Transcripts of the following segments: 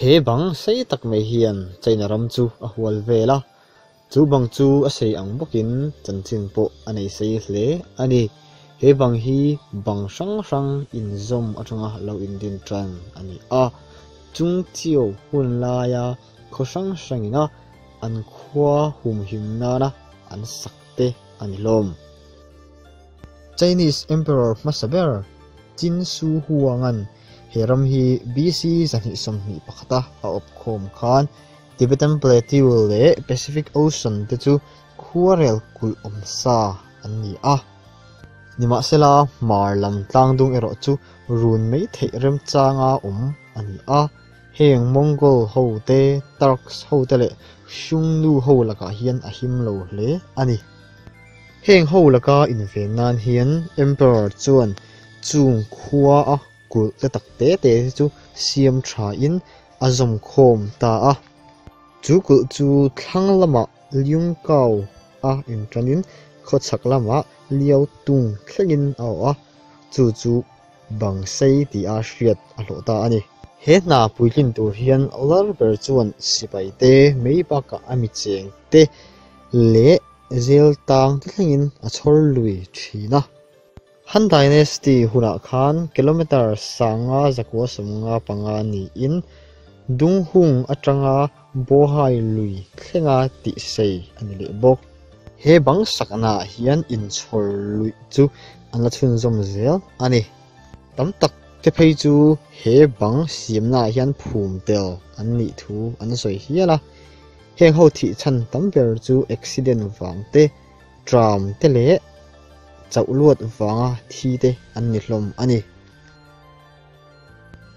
he bang sei tak mai hian chaina ram chu a hual vela chu bang chu a sei ang bokin chan chin po anei sei hle. Ani he bang hi bang sang sang in zom atanga lo in din tran ani a, chung chiu hun la ya kho sang sang ina, an khwa hum him na na, an sakte ani lom. Chinese Emperor Masaber, Jin Su Huangan heram hi BC zani somni pakhata a op khom khan, Tibetan Plateau le Pacific Ocean te chu khuarel kul om sa an a. Nima sela mar lam tlang dung ero chu run mei thei rem changa um ani a. Heng mongol ho te turks ho te le shung nu ho laka hian a him lo le ani heng ho laka in ve nan hian emperor chuan chung khua a kul te tak te te chu siam tha in, a zom khom ta a. Chu kul chu thlang lama liung kau a in tranin kho chak lama, liao tung thlengin a a. Chu chu bang sei ti a hriat a lo ta ani he na puilin tur hian lar ber chuan sipai te, mei pa ka ami cheng te, le zel tang thlengin a chhor lui thina Han Dynasty huna khan kilometer sanga zakwa samunga panga ni in, dung hung atanga bohai lui thlenga ti sei ani le bok. He bang sakna hian in chhor lui chu an la chhun zom zel ani. Tam tak te phei chu he bang siamna hian phum tel an ni thu an soi hiala heng ho thi chan tam ber chu accident wang te, tram te le chau luat wanga thi te an ni hlom ani à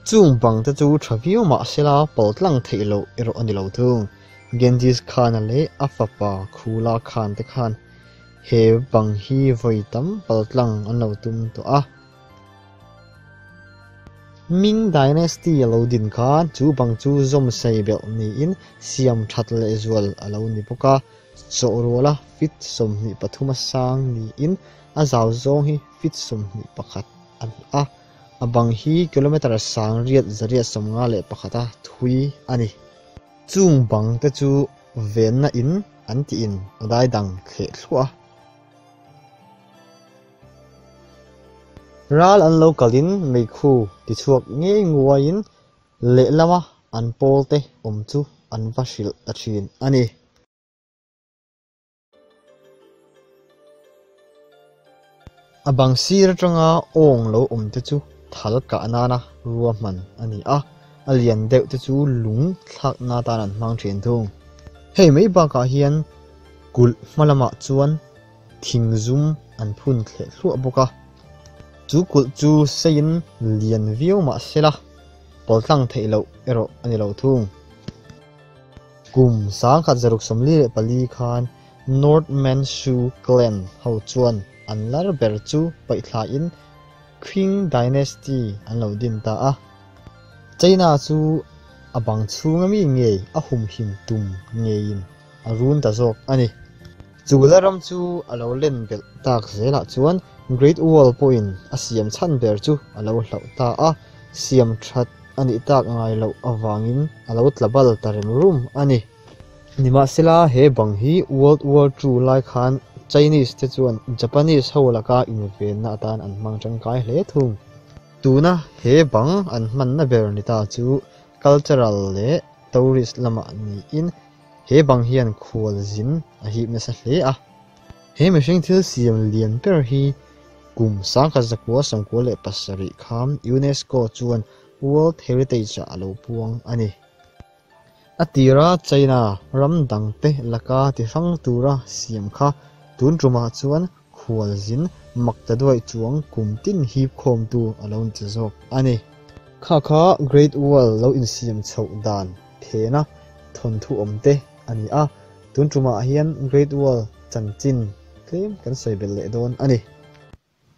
chung bang te chu thaviu ma sela poltlang theilo ero ani lo thung genjis khan le afapa khula khan te khan. He bang hi voi tam poltlang an lo tum to a Ming Dynasty lâu din khan chu bang chu zom sei bel ni in, siam that le zual alo ni poka chawrola fit som ni pathuma sang ni in. A zau zawng hi, fit som ni pakhat an a. A bang hi, kilometer sang riat zaria somnga le pakhata thui ani. Chung bang te chu ven na in, an ti in. Dai dang khe thlua ral an local in mei khu ti chuak nge nguain le lama, an pol te om chu an vasil a thin ani. A bang sir tanga ong lo om te chu, thal ka na na ruwa man ani a. Alian lian deuh te chu lung thlak na ta an mang thian thung. Hei mai ba ka hian kul malama chuan thing zum an phun thle thlu boka chu kul chu sein lian viu ma sela poltlang theilo ero ani lo thung. Kum sang khat zaruk somli pali khan north manshu clan ho chuan an lar ber chu pai thla in Qing dynasty an lo din ta a. China chu abang bang chunga mi nge a hum him tum nge in a run ta zok ani. Chularam chu a lo len bel tak zela chuan Great Wall Point a siam chan ber chu a. Lo hlau ta a siam that ani tak ngai lo awangin a lo tlabal tarem room ani. Nima sila he bang hi World War 2 lai khan Chinese te chuan Japanese ho laka in ve na tan an mang tang kai hle thung tuna he bang an man na ber ni ta chu cultural le tourist lama ni in he bang hian khwal zin a hi me sa hle a. He me hring thil siam lian per hi kum sang ka zakwa sam ko le pasari kham UNESCO chuan World Heritage a lo puang ani atira China ram dang te laka ti hang tura siam kha tun ruma chuan khual zin makta duai chuang kum tin hiệp khom tu alon chi zok. Ani. Kha kha great wall lo in siam chho dan. Thena, thon thu om te. Ani a tun ruma hian, great wall chan chin. Tlem kan soi bel le don ani.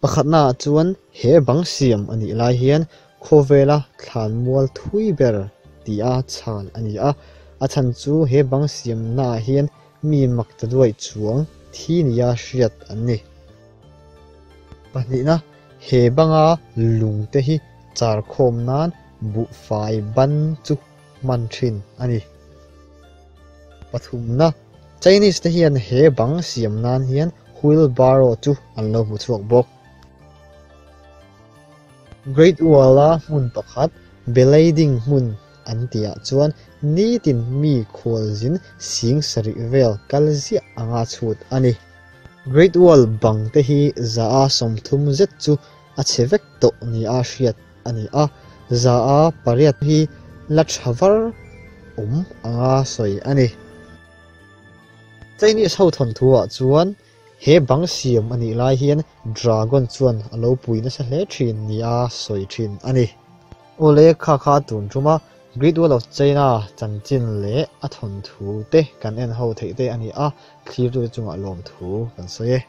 Pakhatna chuan, he bang siam ani lai hian, khovela thlan mual thui ber. Ti a, chal. Ani a a chan chu, he bang siam na hian, mi makta duai chuang. ที่นี่อาชีพอันนี้ปนินะเฮบังอาลุงเตหีจารคมนันบุฟายบันจุมันชินอันนี้ปฐุมนะใจนิสเตหิอันเฮบังสยามนั้นเฮียนฮิลบาร์โอจุอันโลบุชวกบก Great Walla มุนประคัด Belading มุน an tia chuan ni tin mi khol zin sing sari vel kal zia anga chhut ani. Great Wall bang te hi za a som thum zet chu a chevek to ni a hriat ani a. Za a pariat hi la thavar um anga soi ani. Chinese ho thon thua chuan he bang siam ani lai hian dragon chuan alo puina sa hle thin ni a soi thin ani. Ole kha kha tun thuma Great Wall of China chan chin le a thon thu te kan en ho thei te ani a clear tu chunga lom thu, kan soye